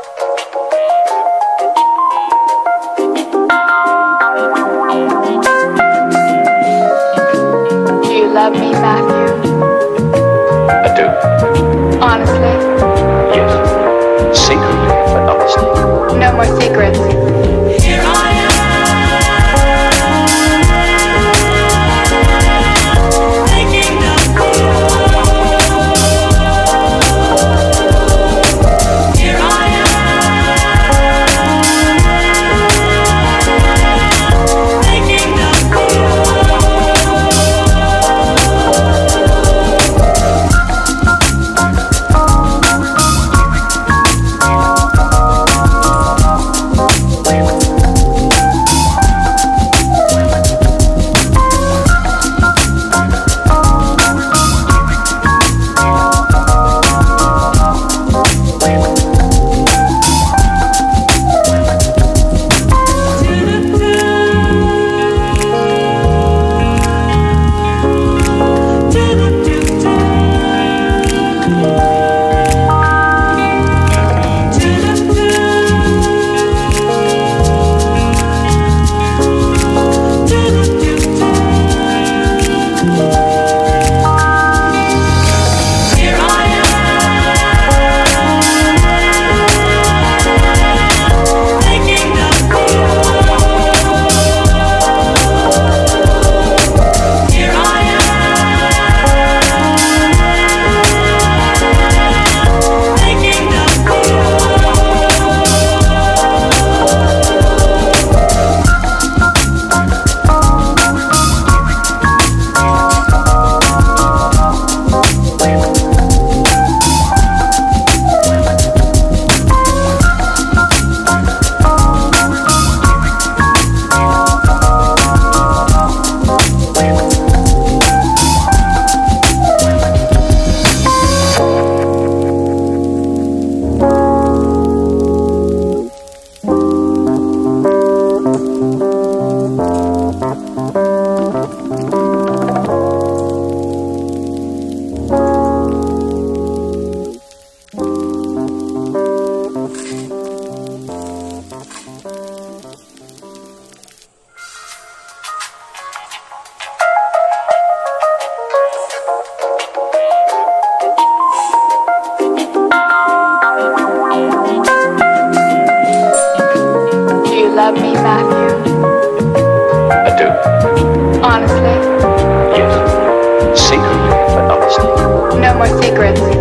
Do you love me, Matthew? I do. Honestly? Yes. Secretly, but honestly. No more secrets. Honestly? Yes. Secretly, but honestly. No more secrets.